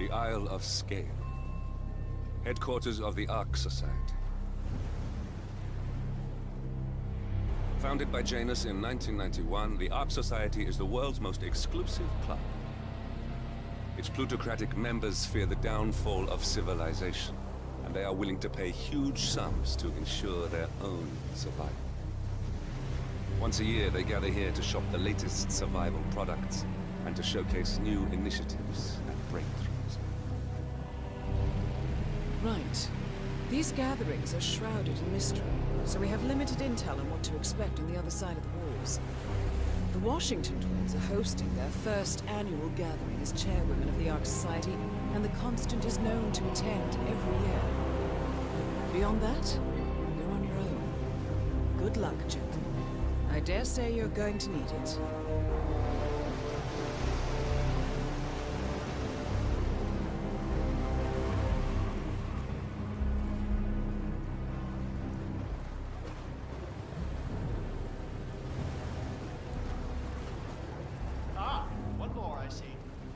The Isle of Sgail. Headquarters of the Ark Society. Founded by Janus in 1991, the Ark Society is the world's most exclusive club. Its plutocratic members fear the downfall of civilization, and they are willing to pay huge sums to ensure their own survival. Once a year, they gather here to shop the latest survival products and to showcase new initiatives and breakthroughs. Right. These gatherings are shrouded in mystery, so we have limited intel on what to expect on the other side of the walls. The Washington twins are hosting their first annual gathering as chairwomen of the Ark Society, and the Constant is known to attend every year. Beyond that, you're on your own. Good luck, gentlemen. I dare say you're going to need it.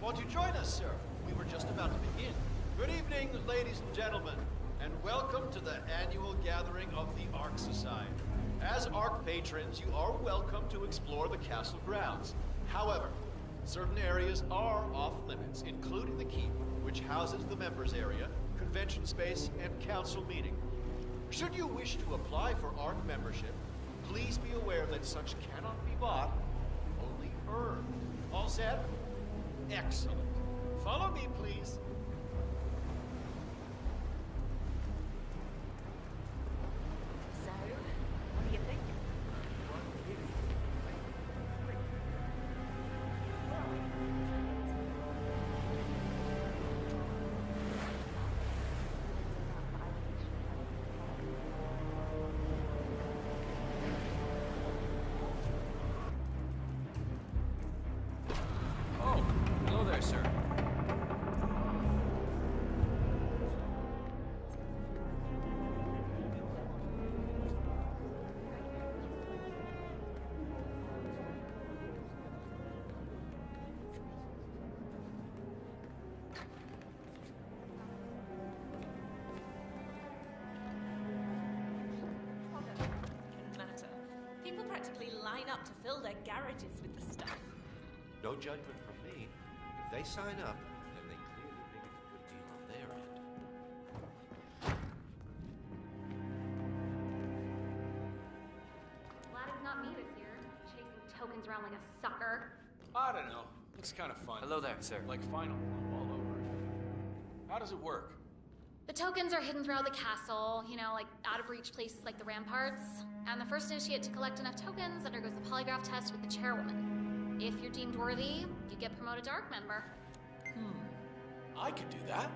Won't you join us, sir? We were just about to begin. Good evening, ladies and gentlemen, and welcome to the annual gathering of the Ark Society. As Ark patrons, you are welcome to explore the castle grounds. However, certain areas are off limits, including the keep, which houses the members area, convention space, and council meeting. Should you wish to apply for Ark membership, please be aware that such cannot be bought, only earned. All set? Excellent. Follow me, please. People practically line up to fill their garages with the stuff. No judgment from me. If they sign up, then they clearly think it's a good deal on their end. Glad it's not me this year, chasing tokens around like a sucker. I don't know. Looks kind of fun. Hello there, sir. Like Final Club all over. How does it work? The tokens are hidden throughout the castle, you know, like out of reach places like the ramparts. And the first initiate to collect enough tokens undergoes the polygraph test with the chairwoman. If you're deemed worthy, you get promoted to Ark member. Hmm. I could do that.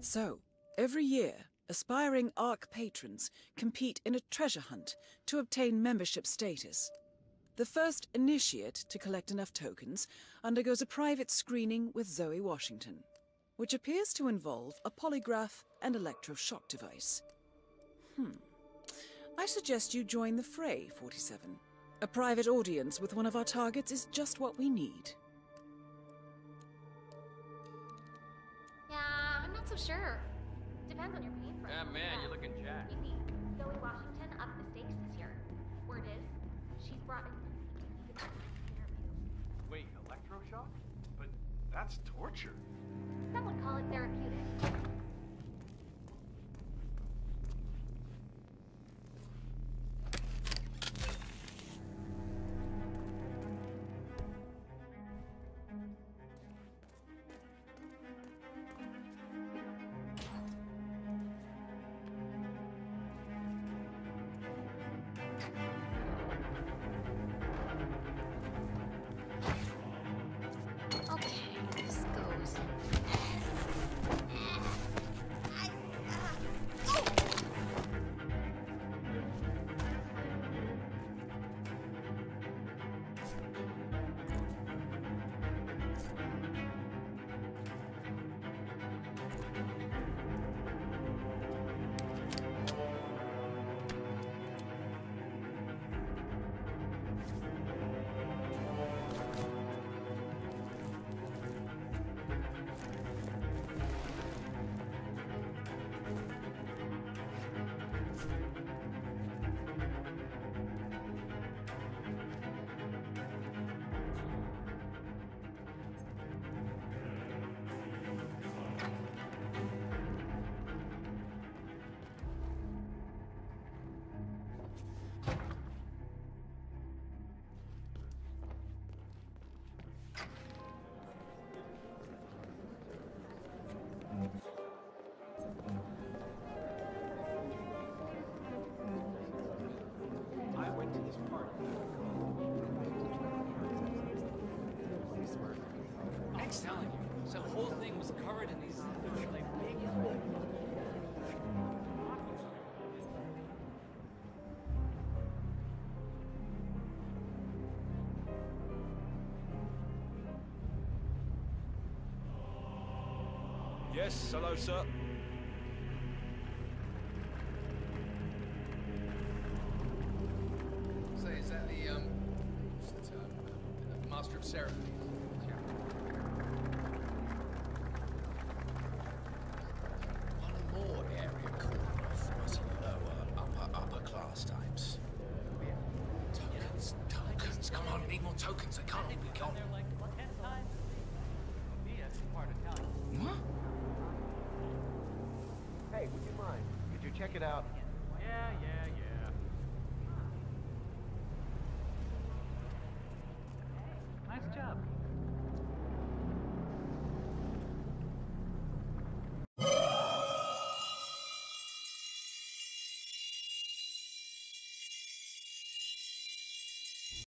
So, every year, aspiring Ark patrons compete in a treasure hunt to obtain membership status. The first initiate to collect enough tokens undergoes a private screening with Zoe Washington, which appears to involve a polygraph and electroshock device. Hmm. I suggest you join the fray, 47. A private audience with one of our targets is just what we need. Yeah, I'm not so sure. Depends on your pain for it. Ah, man, you're looking jacked. You see, Zoe Washington up the stakes this year. Word is, she's brought in some interview. Wait, electroshock? That's torture. Some would call it therapeutic. Yes, hello, sir. Say, so is that the, um, the uh, term? The master of ceremony?